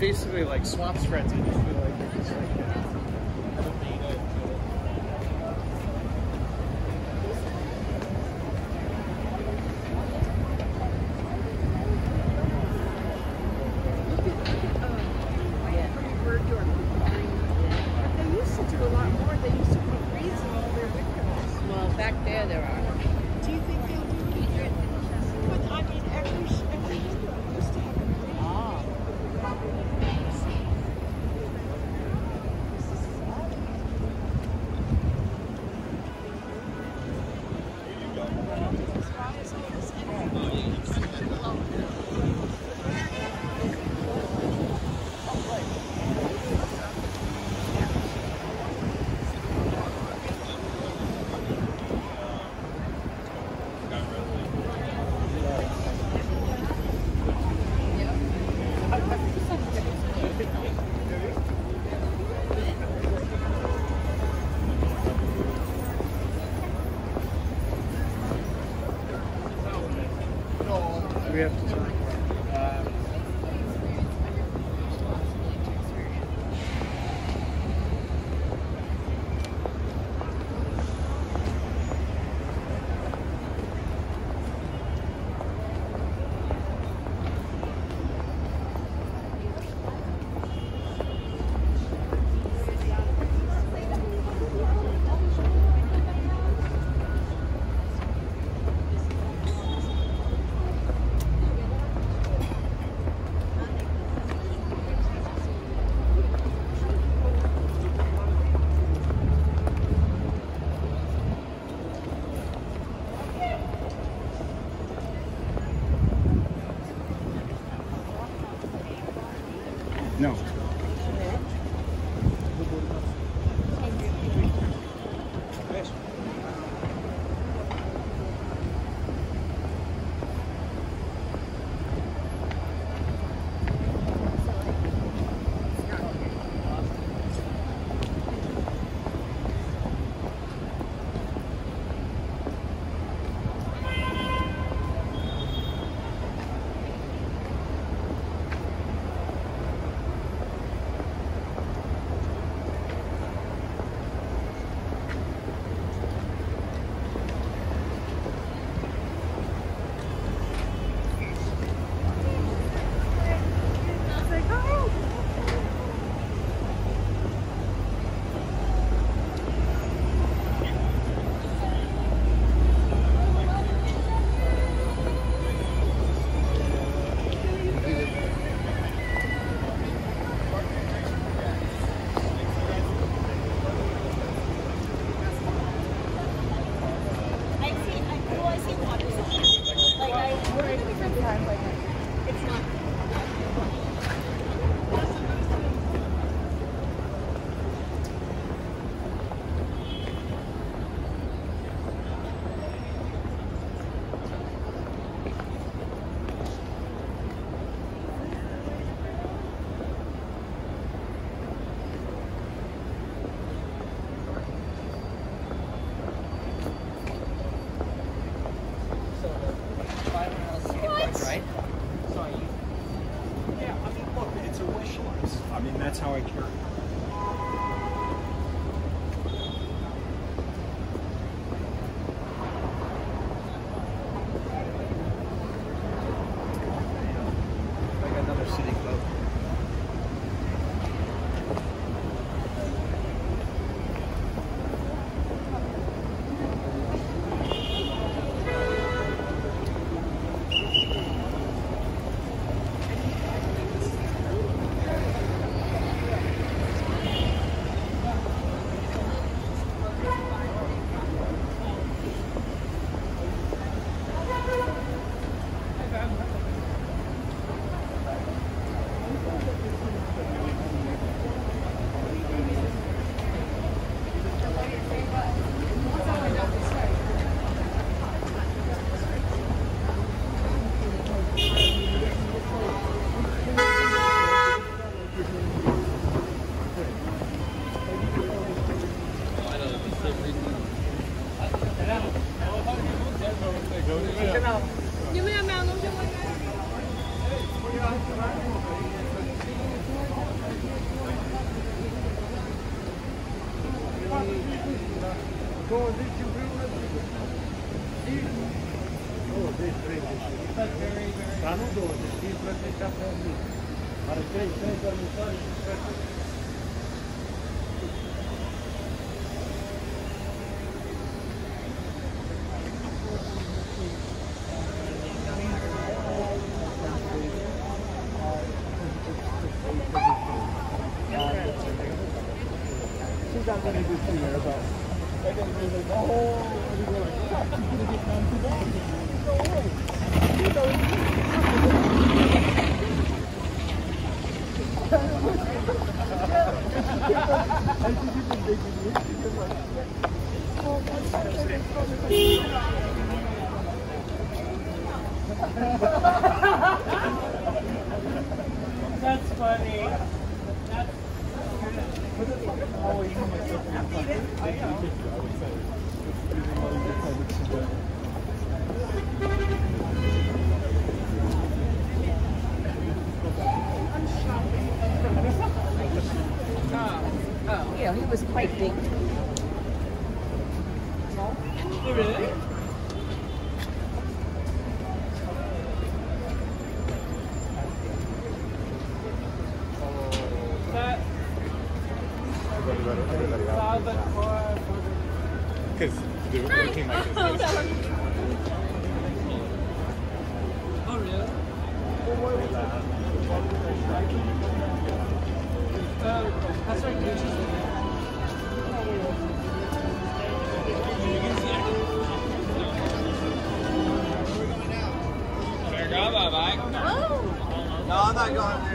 basically, like swaps friends, No. when he like, oh, going to get. God.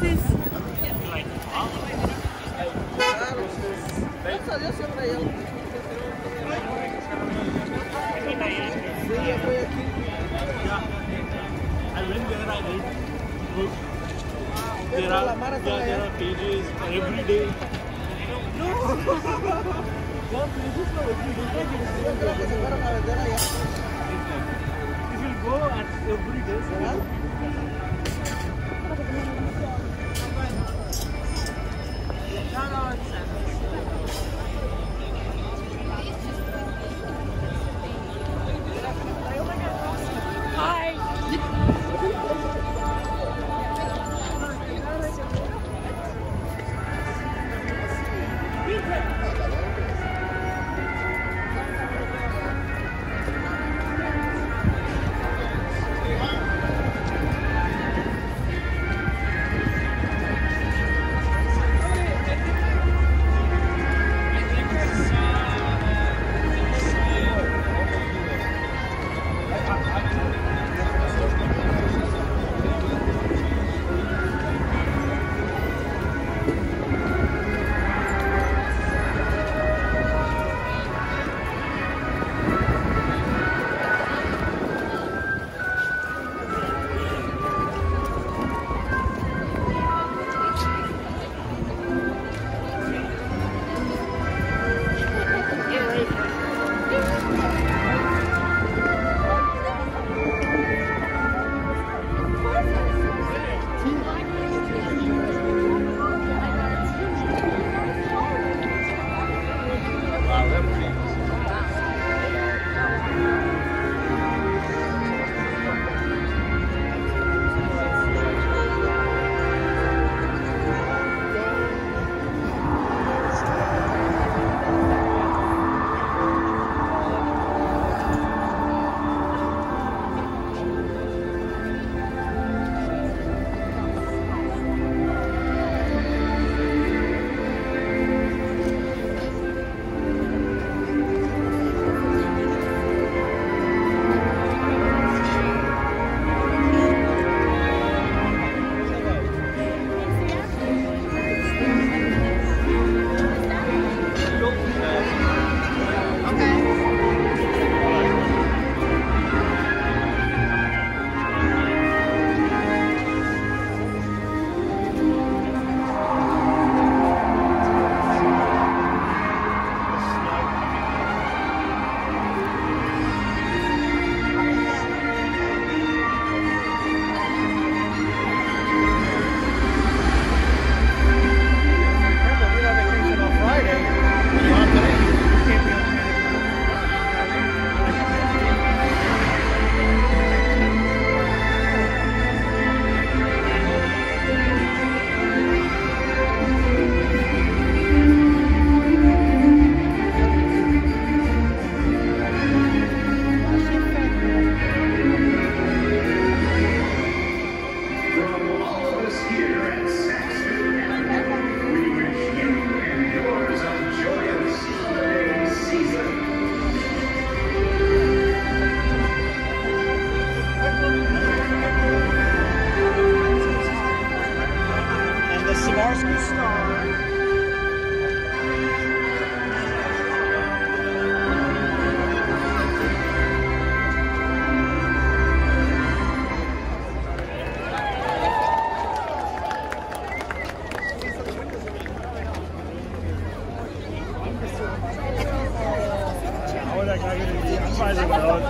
c'est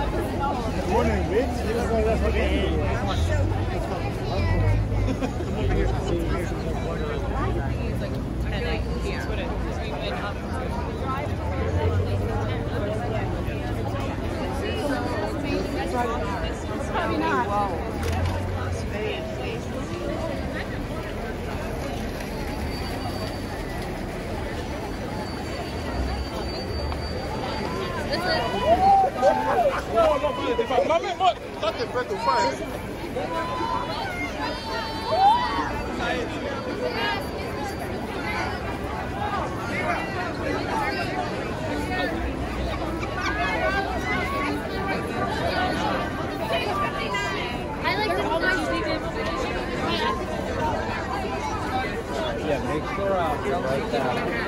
Morning, bitch. You look that's what they do. Probably Yeah, make sure uh, write that.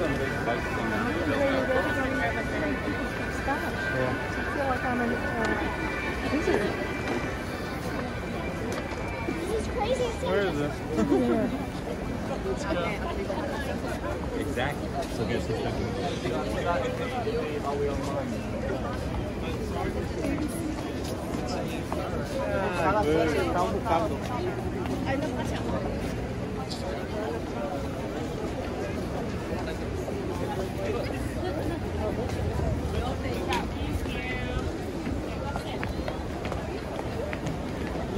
Do some big fights in the Yeah. Where is it? exactly. So guess who's second? Estamos buscando.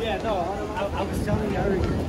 Yeah, no, I, I was telling